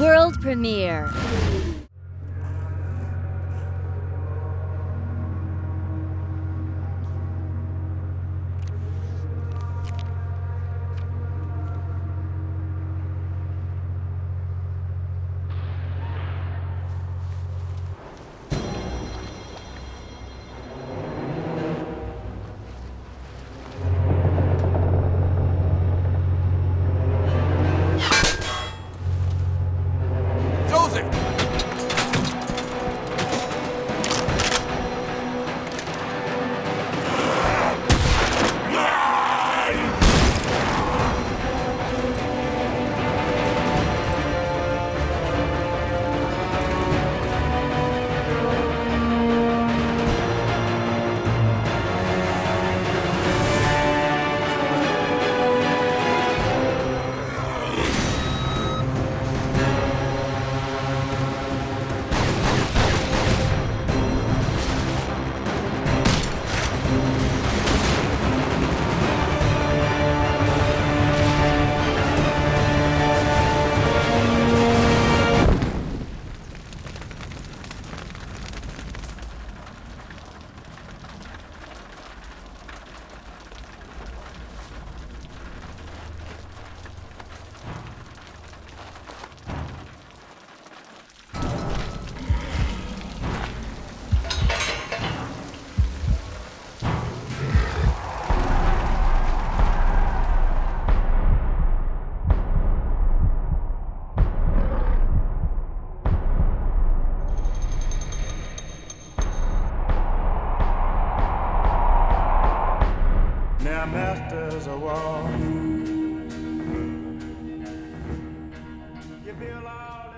World premiere. Now, masters of war, you all